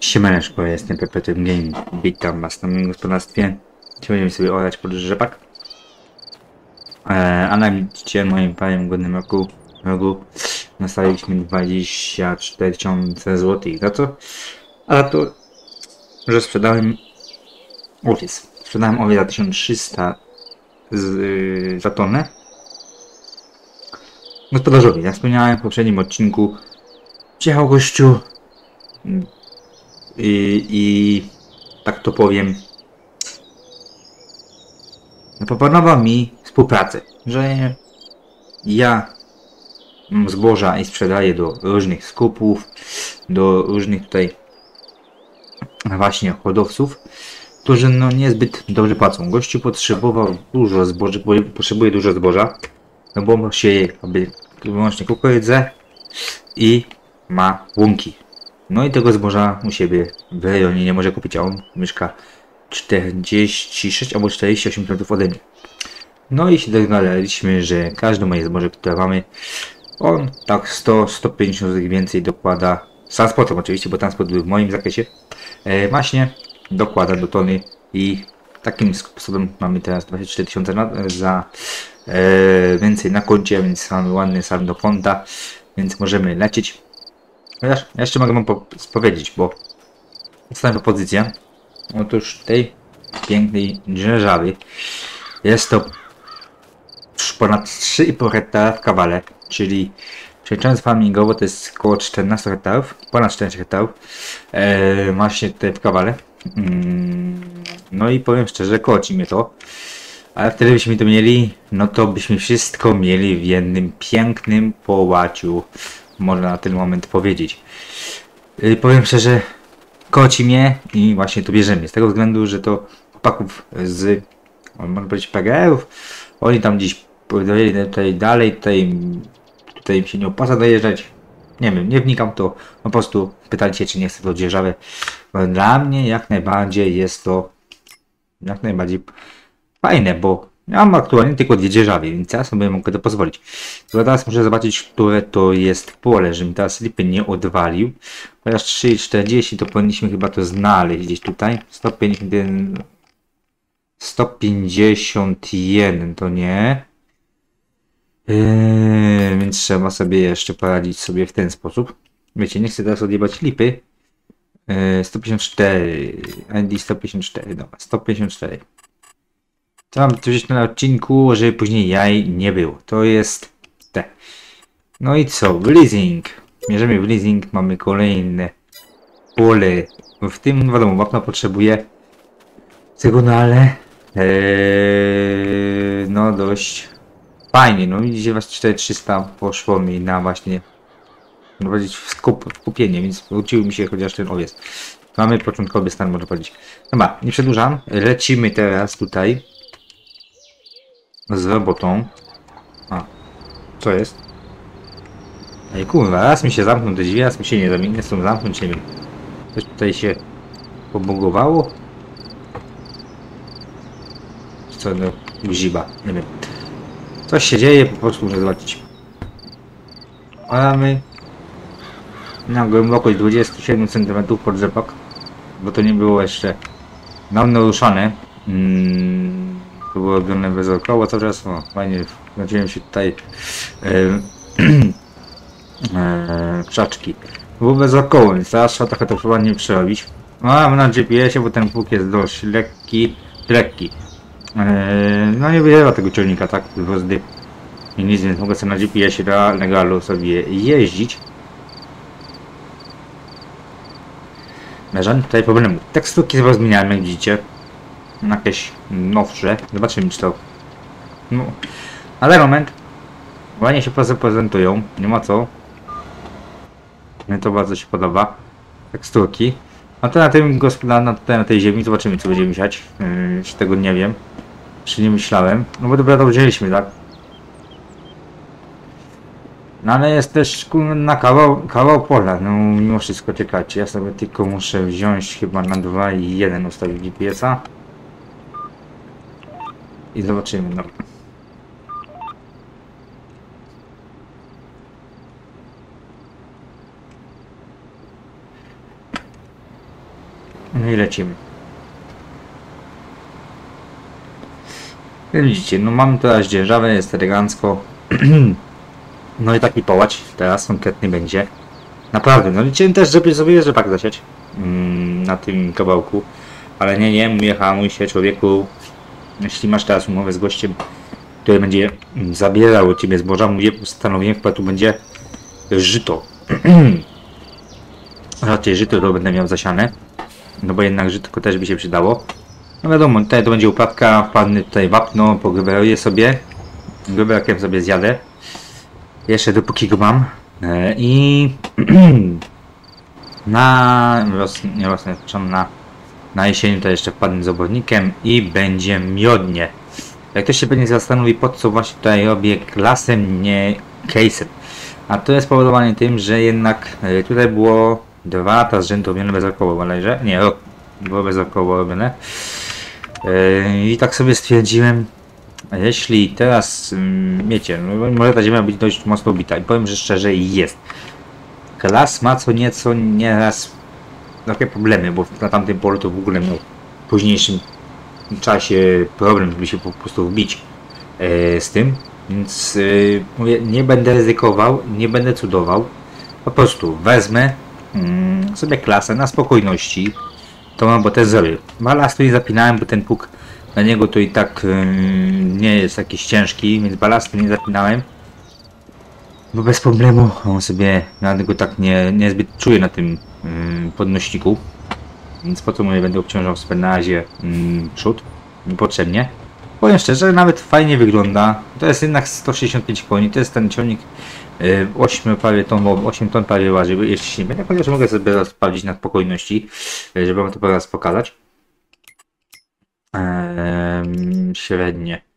Siemaneczko, jestem Perpetuum Game. Witam was na moim gospodarstwie. Dzisiaj będziemy sobie orać pod rzepak. E, a na widzicie moim prawym górnym rogu, rogu nastawiliśmy 24 tysiące złotych. Za co? A to, że sprzedałem owiec. Sprzedałem owiec za 1300 z, y, za tonę. Gospodarzowi, jak wspomniałem w poprzednim odcinku, przyjechał gościu i, i tak to powiem, zaproponował mi współpracę, że ja zboża i sprzedaję do różnych skupów, do różnych tutaj właśnie hodowców, którzy no niezbyt dobrze płacą. Gościu potrzebował dużo zboża, bo potrzebuje dużo zboża, no bo sieje aby wyłącznie kukurydzę i ma łąki. No i tego zboża u siebie w rejonie nie może kupić, a on mieszka 46 albo 48 km ode mnie. No i się dogadaliśmy, że każde moje zboże, które mamy, on tak 100-150 zł więcej dokłada, z transportem oczywiście, bo transport był w moim zakresie, e, właśnie dokłada do tony i takim sposobem mamy teraz 24 tysiące za e, więcej na koncie, więc mamy ładny sam do konta, więc możemy lecieć. Chociaż ja jeszcze mogę wam po powiedzieć, bo dostałem propozycję. Otóż tej pięknej dzierżawy jest to ponad 3,5 hektara w kawale, czyli przeliczając farmingowo to jest około 14 hektarów, ponad 14 hektarów e, właśnie tutaj w kawale. Mm, no i powiem szczerze, koci mnie to. Ale wtedy byśmy to mieli, no to byśmy wszystko mieli w jednym pięknym połaciu można na ten moment powiedzieć. Yy, powiem szczerze, koci mnie i właśnie tu bierzemy. Z tego względu, że to chłopaków z, można powiedzieć, PGR-ów, oni tam gdzieś dojęli tutaj dalej, tutaj, tutaj im się nie opłaca dojeżdżać. Nie wiem, nie wnikam to, po prostu pytajcie, czy nie chcę to dzierżawy. Dla mnie jak najbardziej jest to jak najbardziej fajne, bo ja mam aktualnie tylko dwie dzierżawy, więc ja sobie mogę to pozwolić. Tylko teraz muszę zobaczyć, które to jest pole, żeby mi teraz lipy nie odwalił. Chociaż 3,40 to powinniśmy chyba to znaleźć gdzieś tutaj. 151, 151 to nie. Yy, więc trzeba sobie jeszcze poradzić sobie w ten sposób. Wiecie, nie chcę teraz odjebać lipy. Yy, 154, ID 154, dobra, 154. Co mam tu na odcinku, żeby później jaj nie było. To jest te. No i co? W leasing. Mierzymy w leasing, mamy kolejne pole. W tym, wiadomo, wapno potrzebuje tego, no ale ee, no dość fajnie. No widzicie, was 4300 poszło mi na właśnie powiedzieć w skup, kupienie, więc wrócił mi się chociaż ten owiec. Mamy początkowy stan, można powiedzieć. Dobra, nie przedłużam. Lecimy teraz tutaj z robotą. A, co jest? Ej kurwa, raz mi się zamkną te drzwi, raz mi się nie, nie chcą zamknąć, nie wiem. Coś tutaj się pobogowało? Co no, guziba, nie wiem. Coś się dzieje, po prostu muszę zobaczyć. Mamy na głębokość 27 cm pod rzepak, bo to nie było jeszcze dawno ruszane. Mm to było robione bez około, to teraz o, fajnie wchodziłem się tutaj e, krzaczki. Było bez około, więc teraz trzeba trochę to ładnie przerobić. No, mam na GPS-ie, bo ten pług jest dość lekki, lekki. E, no nie wyjęła tego ciągnika, tak, wozdy i nic, więc mogę sobie na GPS-ie na legalu sobie jeździć. Na żadnych tutaj problemu. Teksturki sobie zmieniałem, jak widzicie jakieś nowsze. Zobaczymy, czy to... No, ale moment. Ładnie się prezentują, nie ma co. Mnie to bardzo się podoba. Teksturki. A to na tym na, tej ziemi zobaczymy, co będziemy siać. Yy, tego nie wiem. Czy nie myślałem. No bo dobra, to wzięliśmy, tak? No ale jest też na kawał, kawał pola, no mimo wszystko czekajcie, ja sobie tylko muszę wziąć chyba na 2 i 1 ustawić GPS-a. I zobaczymy, no. No i lecimy. Widzicie, no mam teraz dzierżawę, jest elegancko. no i taki połać teraz konkretny będzie. Naprawdę, no liczyłem też, żeby sobie rzepak zasiać mm, na tym kawałku. Ale nie, nie, mówię, hamuj się człowieku. Jeśli masz teraz umowę z gościem, który będzie zabierał od ciebie zboża, mówię, postanowiłem chyba tu będzie żyto. Raczej żyto to będę miał zasiane. No bo jednak żytko też by się przydało. No wiadomo, tutaj to będzie uprawka, wpadnę tutaj wapno, pogrywaję sobie. Gryberkiem sobie zjadę. Jeszcze dopóki go mam. E, I na wiosnę, przepraszam, na, na jesień to jeszcze wpadnę z obornikiem i będzie miodnie. Jak ktoś się będzie zastanowi, po co właśnie tutaj robię klasem, nie case'em. A to jest spowodowane tym, że jednak e, tutaj było dwa lata z rzędu robione bezrokowo bodajże. Nie, rok było bezrokowo robione. E, I tak sobie stwierdziłem, jeśli teraz, mm, wiecie, no, może ta ziemia być dość mocno ubita i powiem, że szczerze jest. Klas ma co nieco nieraz takie problemy, bo na tamtym polu to w ogóle miał w późniejszym czasie problem, żeby się po prostu wbić e, z tym. Więc e, mówię, nie będę ryzykował, nie będę cudował. Po prostu wezmę mm, sobie klasę na spokojności. To mam, bo też zrobię. Balastu nie zapinałem, bo ten puk na niego to i tak yy, nie jest jakiś ciężki, więc balastu nie zapinałem. Bo bez problemu on sobie nawet go tak nie, niezbyt czuje na tym yy, podnośniku. Więc po co mówię, będę obciążał sobie na razie yy, przód. Niepotrzebnie. Powiem szczerze, nawet fajnie wygląda. To jest jednak 165 koni, to jest ten ciągnik yy, 8 prawie ton, 8 ton prawie waży, jeszcze się nie będę, chociaż mogę sobie teraz sprawdzić na spokojności, yy, żeby wam to teraz pokazać. Ehm, średnie.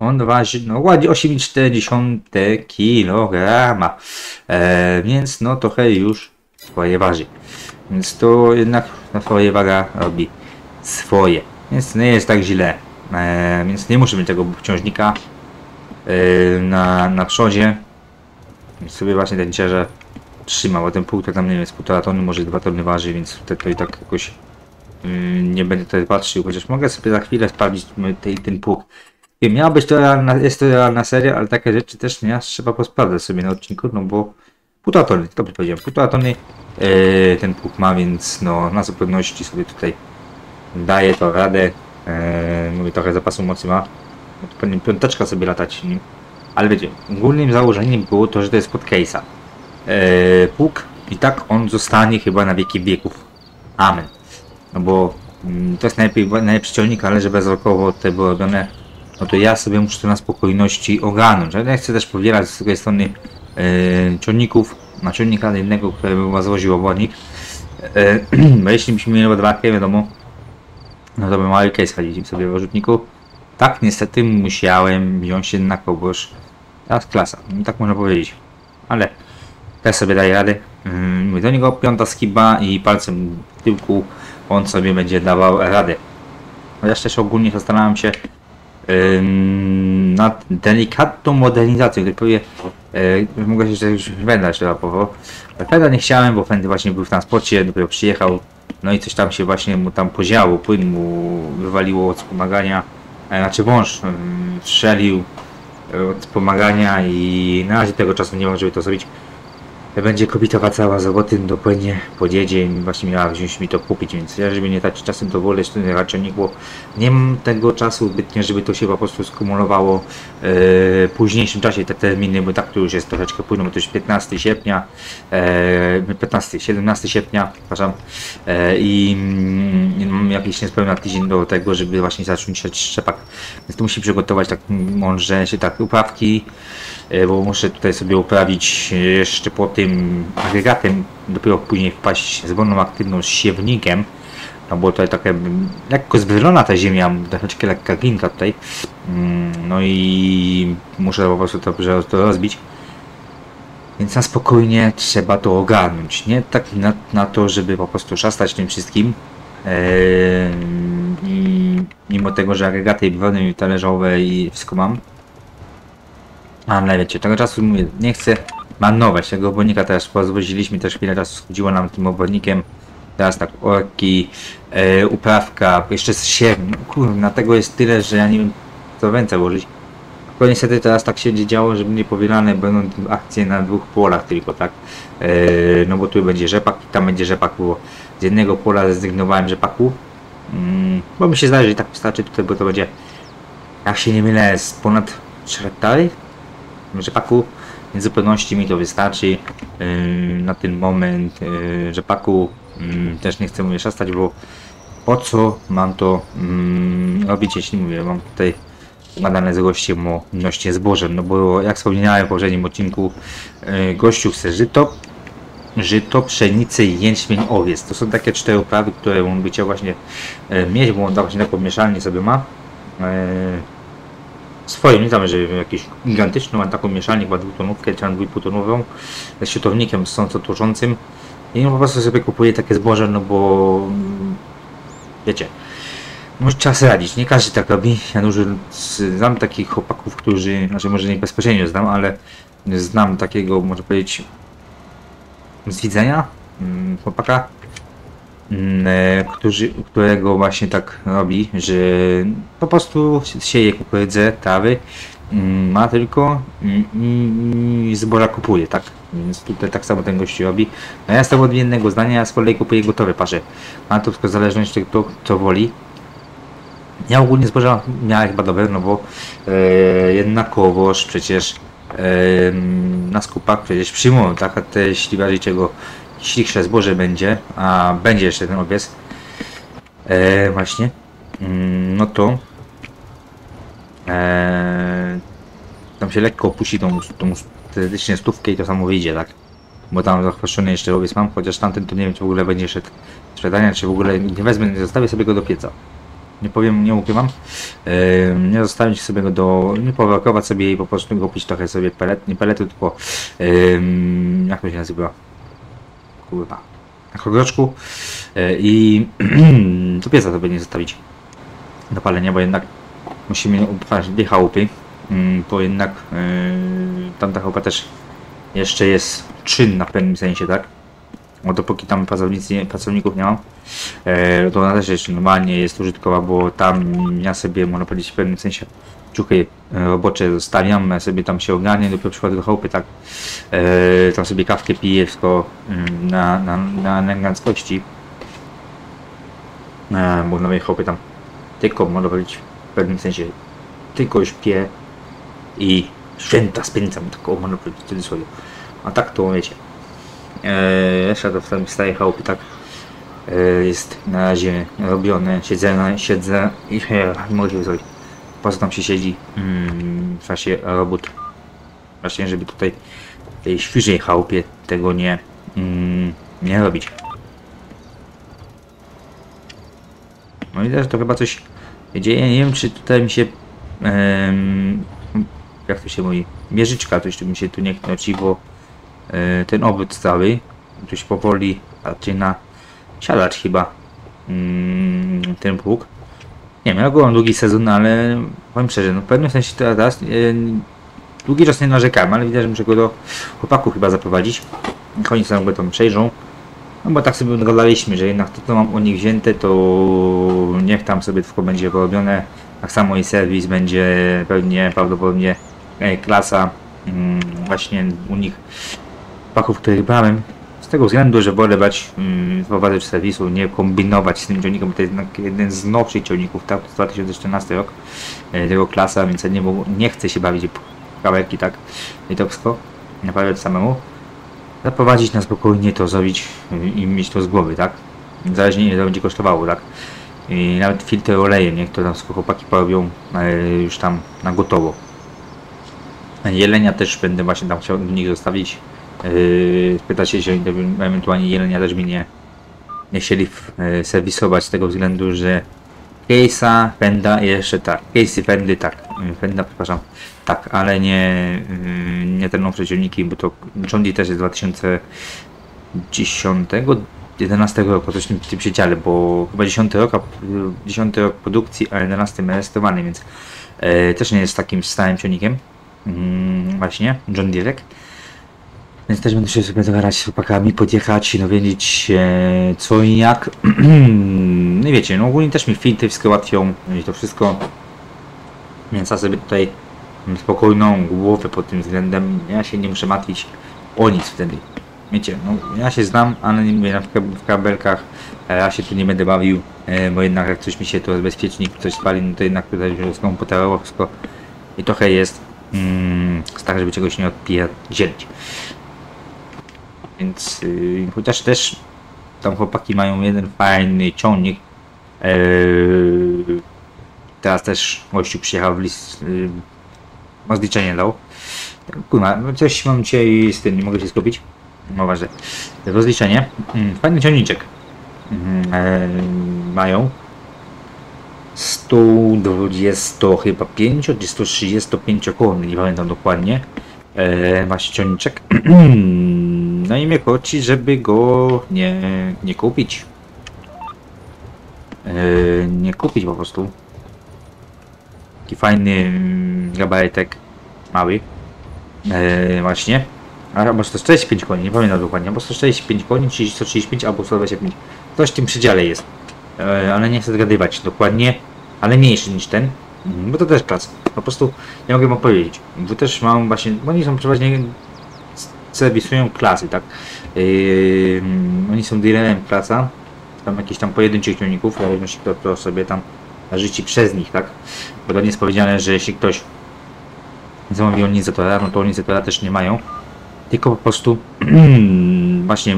On waży no ładnie 8,4 kg. Ehm, więc no trochę już swoje waży. Więc to jednak na swoje waga robi swoje. Więc nie jest tak źle. Ehm, więc nie muszę mieć tego obciążnika ehm, na, na przodzie. Więc sobie właśnie ten ciężar trzyma, bo ten pół to tam nie jest półtora tony, może 2 tony waży, więc to, to i tak jakoś Yy, nie będę tutaj patrzył, chociaż mogę sobie za chwilę sprawdzić ten, ten. Wiem, miała być to realna, jest to realna seria, ale takie rzeczy też nie trzeba posprawdzać sobie na odcinku, no bo półtora tony, dobrze powiedziałem, półtora tony yy, ten pług ma, więc no na zupełności sobie tutaj daje to radę. Yy, mówię, trochę zapasu mocy ma. No to pewnie piąteczka sobie latać nim. Ale wiecie, głównym założeniem było to, że to jest pod case'a. Yy, pług i tak on zostanie chyba na wieki wieków. Amen. No bo mm, to jest najlepiej, najlepszy ciągnik, ale że bezrokowo te były robione, no to ja sobie muszę to na spokojności ogarnąć. Ale chcę też powielać z drugiej strony yy, ciągników, na ciągnika innego, który by was woził obornik. Yy, bo jeśli byśmy mieli odwarkę, wiadomo, no to by mały case chodzić sobie w rzutniku. Tak, niestety musiałem wziąć jednak kogoś. Teraz klasa, no tak można powiedzieć. Ale też sobie daje radę. Yy, do niego piąta skiba i palcem w tyłku on sobie będzie dawał radę. Chociaż też ogólnie zastanawiam się nad delikatną modernizacją, gdy powie, yy, mogę się już wędać dodatkowo. Feda nie chciałem, bo Fendy właśnie był w transporcie, dopiero przyjechał, no i coś tam się właśnie mu tam podziało, płyn mu wywaliło od wspomagania, e, znaczy wąż yy, strzelił od wspomagania i na razie tego czasu nie mam, żeby to zrobić będzie kobieta cała z dopłynie po dziedzie i właśnie miała wziąć mi to kupić, więc ja żeby nie dać czasem to wolę ten raczej bo nie mam tego czasu zbytnio, żeby to się po prostu skumulowało e, w późniejszym czasie te terminy, bo tak to już jest troszeczkę późno, bo to już 15 sierpnia, e, 15, 17 sierpnia, przepraszam, e, i mm, mam jakiś niespełna tydzień do tego, żeby właśnie zacząć szczepak, więc to musi przygotować tak mądrze się tak uprawki, E, bo muszę tutaj sobie uprawić jeszcze po tym agregatem, dopiero później wpaść z wolną aktywną siewnikiem, no bo tutaj taka lekko zwylona ta ziemia, troszeczkę lekka glinka tutaj, mm, no i muszę po prostu to, to rozbić. Więc na spokojnie trzeba to ogarnąć, nie tak na, na to, żeby po prostu szastać tym wszystkim. Eee, mimo tego, że agregaty i brony talerzowe i wszystko mam, ale wiecie, tego czasu mówię, nie chcę marnować tego obwodnika, teraz pozwoliliśmy też chwilę czasu schodziło nam tym obwodnikiem. teraz tak, orki, e, uprawka, jeszcze z sierm, kurna, tego jest tyle, że ja nie wiem co więcej włożyć. Tylko niestety teraz tak się działo, że będzie powielane będą akcje na dwóch polach tylko, tak? E, no bo tu będzie rzepak i tam będzie rzepak, było z jednego pola zrezygnowałem rzepaku, mm, bo mi się zdaje, że i tak wystarczy tutaj, bo to będzie, jak się nie mylę, z ponad 3 hektary rzepaku, więc w zupełności mi to wystarczy na ten moment yy, rzepaku też nie chcę mówię szastać, bo po co mam to robić, jeśli mówię, mam tutaj badane z gościem o mnożcie zbożem, no bo jak wspomniałem w poprzednim odcinku, yy, gościu chce żyto, żyto, pszenicę, jęczmień, owiec. To są takie cztery uprawy, które on by chciał właśnie yy, mieć, bo on właśnie taką mieszalnię sobie ma. Swoją, nie tam, że jakieś gigantyczną, ale taką mieszalnię, chyba dwutonówkę, czy dwutonową, ze świetownikiem sąco tworzącym. I po prostu sobie kupuje takie zboże, no bo mm, wiecie, może trzeba sobie radzić, nie każdy tak robi. Ja dużo znam takich chłopaków, którzy, znaczy może nie bezpośrednio znam, ale znam takiego, można powiedzieć, z widzenia mm, chłopaka, którzy, którego właśnie tak robi, że po prostu sieje kukurydzę, trawy, mm, ma tylko i zboża kupuje, tak? Więc tutaj tak samo ten gość robi. No ja jestem odmiennego zdania, ja z kolei kupuję gotowe parze. Ma to tylko zależność tego, kto woli. Ja ogólnie zboża miałem chyba dobre, no bo e, jednakowoż przecież e, na skupach przecież przyjmują, tak? A te, jeśli bardziej go ślichsze zboże będzie, a będzie jeszcze ten obiec, e, właśnie, mm, no to e, tam się lekko opuści tą, tą teoretycznie stówkę i to samo wyjdzie, tak? Bo tam zachwaszczony jeszcze owiec mam, chociaż tamten to nie wiem, czy w ogóle będzie szedł sprzedania, czy w ogóle nie wezmę, nie zostawię sobie go do pieca. Nie powiem, nie ukrywam. Yy, nie zostawić sobie go do. Nie powakować sobie i po prostu kupić trochę sobie pelet, nie pelety, tylko. Yy, jak to się nazywa? Kurwa. Na kogroczku. Yy, I to będzie zostawić do palenia, bo jednak musimy uprawiać dwie chałupy. Yy, bo jednak yy, tamta chałupa też jeszcze jest czynna w pewnym sensie, tak? Bo dopóki tam pracownicy, pracowników nie mam, e, to ona też jeszcze normalnie jest użytkowa, bo tam ja sobie, można powiedzieć, w pewnym sensie ciuchy e, robocze zostawiam, ja sobie tam się ogarnię, dopiero przychodzę do chałupy, tak, e, tam sobie kawkę piję, wszystko mm, na, na, na eleganckości, e, bo nowej chałupy tam tylko, można powiedzieć, w pewnym sensie tylko śpię i święta spędzam, taką, można powiedzieć, w cudzysłowie. A tak to wiecie. Eee, Shadow w tym starej chałupy tak eee, jest na razie robione. Siedzę, siedzę i się zrobić. Po co tam się siedzi mm, w czasie robót. Właśnie, żeby tutaj tej świeżej chałupie tego nie, mm, nie robić. No i też to chyba coś dzieje. Nie wiem, czy tutaj mi się jak to się mówi, mierzyczka, to jeszcze mi się tu nie knoci, bo e, ten obrót cały, tu się powoli zaczyna siadać chyba mm, ten pług. Nie wiem, ja byłem długi sezon, ale powiem szczerze, no w pewnym sensie teraz e, długi czas nie narzekałem, ale widać, że muszę go do chłopaków chyba zaprowadzić. Oni sobie to przejrzą. No bo tak sobie gadaliśmy, że jednak to co mam u nich wzięte, to niech tam sobie tylko będzie wyrobione. Tak samo i serwis będzie pewnie, prawdopodobnie e, klasa mm, właśnie u nich pachów, których brałem. Z tego względu, że wolę brać mm, prowadzać serwisu, nie kombinować z tym ciągnikiem, bo to jest jeden z nowszych ciągników, tak, 2014 rok, e, tego klasa, więc nie, nie chcę się bawić kawałki tak i to wszystko, naprawiać samemu. Zaprowadzić na spokojnie to zrobić i mieć to z głowy, tak? Zależnie ile to będzie kosztowało, tak? I nawet filtry olejem, niech to tam chłopaki porobią e, już tam na gotowo. Jelenia też będę właśnie tam chciał do nich zostawić. Yy, spytać się, ewentualnie jelenia też mi nie, nie chcieli yy, serwisować z tego względu, że case'a, fenda jeszcze tak, case i fendy tak, yy, fenda przepraszam, tak, ale nie, yy, nie ten nowe ciągniki, bo to John Deere też jest 2010 11 roku, coś w tym, tym się dziale, bo chyba 10 rok, a 10 rok produkcji, a 11 rejestrowany, więc yy, też nie jest takim stałym ciągnikiem. Mm, właśnie, John Deere. Więc też będę się sobie dogadać z chłopakami, podjechać, dowiedzieć się co i jak. no i wiecie, no ogólnie też mi filtry wszystko łatwią i to wszystko. Więc ja sobie tutaj mam spokojną głowę pod tym względem. Ja się nie muszę martwić o nic wtedy. Wiecie, no ja się znam, ale nie mówię na przykład w kabelkach, ja się tu nie będę bawił, e, bo jednak jak coś mi się to bezpiecznik coś spali, no to jednak tutaj się skomputerowo wszystko i trochę jest mm, tak, żeby czegoś nie odpierdzielić. Więc yy, chociaż też tam chłopaki mają jeden fajny ciągnik. Yy, teraz też gościu przyjechał w list. Yy, dał. Kurwa, no coś mam dzisiaj z tym, nie mogę się skupić. No ważne. Rozliczenie. Mm, Fajny ciągniczek. Mm, e, mają. 120 chyba 5 czy 135 koło, nie pamiętam dokładnie. E, właśnie ciągniczek. No i mnie koci, żeby go nie, nie kupić. E, nie kupić po prostu. Taki fajny gabaretek mały. E, właśnie. Albo 145 koni, nie pamiętam dokładnie, albo 145 koni, 30, 135 albo 125. Coś w tym przedziale jest. E, ale nie chcę zgadywać dokładnie, ale mniejszy niż ten. Bo to też praca. Po prostu nie mogę wam powiedzieć. Bo też mam właśnie, bo oni są przeważnie serwisują klasy, tak? Yy, oni są dealerem klasa. Tam jakieś tam pojedynczych ciągników, w zależności kto, kto sobie tam życi przez nich, tak? Bo to nie jest powiedziane, że jeśli ktoś zamówi organizatora, no to organizatora też nie mają. Tylko po prostu właśnie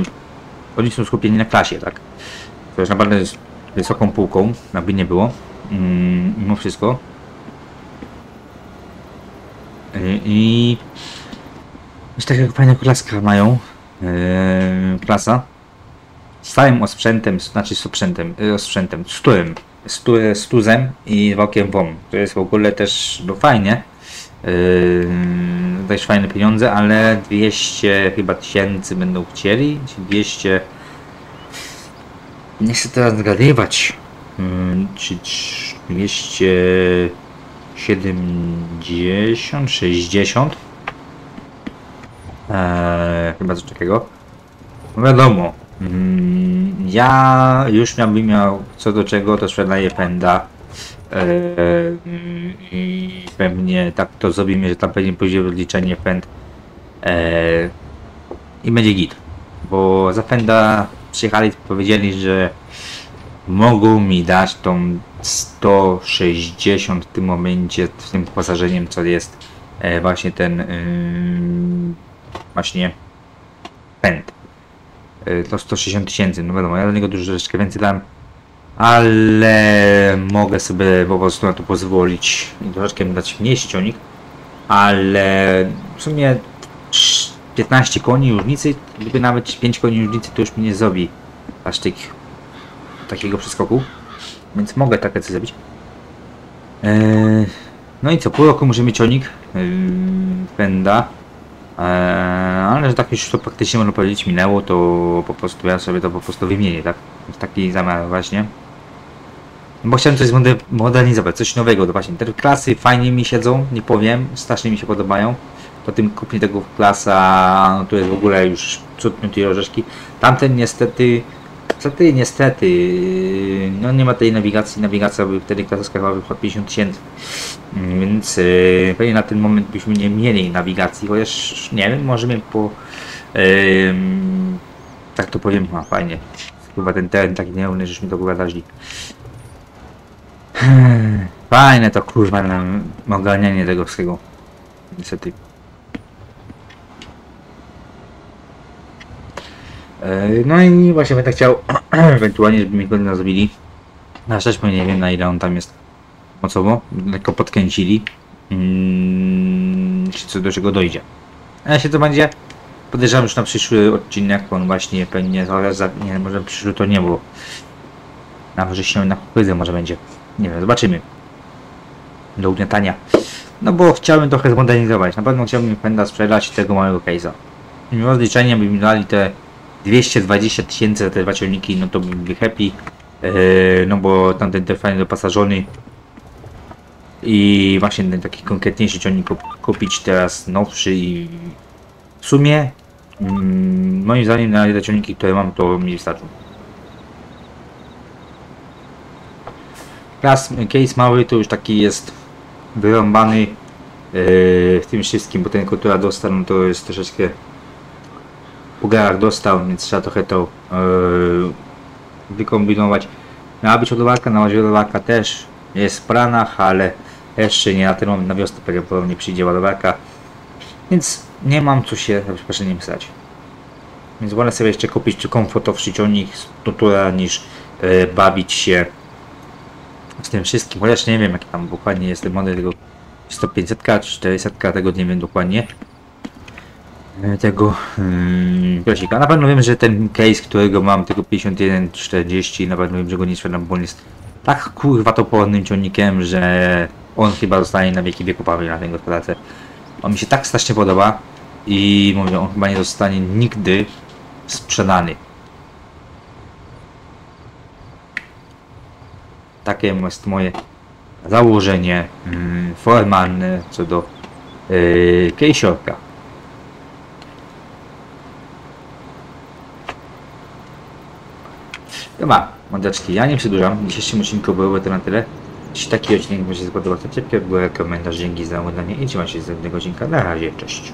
oni są skupieni na klasie, tak? To jest naprawdę wysoką półką, aby nie było. Mm, mimo wszystko. i już takiego fajnego klaska mają. Yy, klasa. Stałem osprzętem, znaczy z y, osprzętem, yy, osprzętem, stulem, stu, stuzem i wałkiem WOM. To jest w ogóle też no fajnie. Yy, fajne pieniądze, ale 200 chyba tysięcy będą chcieli, 200 nie chcę teraz zgadywać. Yy, czy 200 70, 60. Eee, chyba coś takiego. No wiadomo, mm, ja już miałbym miał co do czego, to sprzedaję pęda. Eee, I pewnie tak to zrobimy, że tam pewnie pójdzie odliczenie pęd. Eee, I będzie git. Bo za pęda przyjechali powiedzieli, że mogą mi dać tą 160 w tym momencie, z tym wyposażeniem, co jest e, właśnie ten ym, właśnie pęd. Y, To 160 tysięcy, no wiadomo, ja do niego dużo troszeczkę więcej dam, ale mogę sobie po prostu na to pozwolić i troszeczkę dać mniejszy ciągnik, ale w sumie trz- 15 koni różnicy, gdyby nawet 5 koni różnicy, to już mi nie zrobi aż tych, takiego przeskoku, więc mogę takie coś zrobić. Eee, no i co, pół roku może mieć ciągnik yy, pęda. Eee, ale że tak już to praktycznie można powiedzieć minęło, to po prostu ja sobie to po prostu wymienię, tak? W taki zamiar właśnie. Bo chciałem coś zmode- modernizować, coś nowego, to właśnie te klasy fajnie mi siedzą, nie powiem, strasznie mi się podobają. Po tym kupnie tego klasa, no jest w ogóle już cud tej orzeszki. Tamten niestety, niestety, niestety, no nie ma tej nawigacji, nawigacja by wtedy klasa skakała chyba 50 tysięcy. Więc yy, pewnie na ten moment byśmy nie mieli nawigacji, chociaż nie wiem, możemy po. Yy, tak to powiem, a fajnie. Chyba ten teren taki niepełny, żeśmy to pogadali. Fajne to kurwa na ogarnianie tego wszystkiego. Niestety. No i właśnie będę chciał ewentualnie, żeby mi go nie zrobili. Na szczęście nie wiem na ile on tam jest mocowo, lekko podkręcili. Mm, jeśli co do czego dojdzie. A jeśli to będzie, podejrzewam już na przyszły odcinek, on właśnie pewnie zaraz, za, nie może przyszły to nie było. Na wrześniu, na kukurydzę może będzie. Nie wiem, zobaczymy. Do ugniatania. No bo chciałbym trochę zmodernizować. Na pewno chciałbym pęda sprzedać tego małego case'a. Mimo rozliczenia by mi dali te 220 tysięcy za te dwa ciągniki, no to bym był happy. Yy, no bo tamten ten fajny dopasażony i właśnie ten taki konkretniejszy ciągnik kup- kupić teraz nowszy i w sumie Mm, moim zdaniem na te ciągniki, które mam, to mi wystarczą. Raz, case mały to już taki jest wyrąbany yy, w tym wszystkim, bo ten, który dostał, no to jest troszeczkę po dostał, więc trzeba trochę to yy, wykombinować. Miała być ładowarka, na razie ładowarka też jest w planach, ale jeszcze nie na ten moment, na wiosnę prawdopodobnie przyjdzie ładowarka, więc nie mam co się za przeproszeniem pisać. Więc wolę sobie jeszcze kupić czy komfortowszy ciągnik z tutura niż yy, bawić się z tym wszystkim, chociaż nie wiem jaki tam dokładnie jest ten model tego 100-500 czy 400, tego nie wiem dokładnie tego hmm, prosika. Na pewno wiem, że ten case, którego mam, tego 5140, na pewno wiem, że go nie sprzedam, bo on jest tak kurwa topornym ciągnikiem, że on chyba zostanie na wieki wieku na tej gospodarce. On mi się tak strasznie podoba i mówię, on chyba nie zostanie nigdy sprzedany. Takie jest moje założenie mm, formalne co do yy. Chyba, mordeczki, ja nie przedłużam. W dzisiejszym odcinku byłoby to na tyle. Jeśli taki odcinek Wam się spodobał, to ciepłe były komentarz, dzięki za oglądanie i trzymajcie się z następnego odcinka. Na razie, cześć.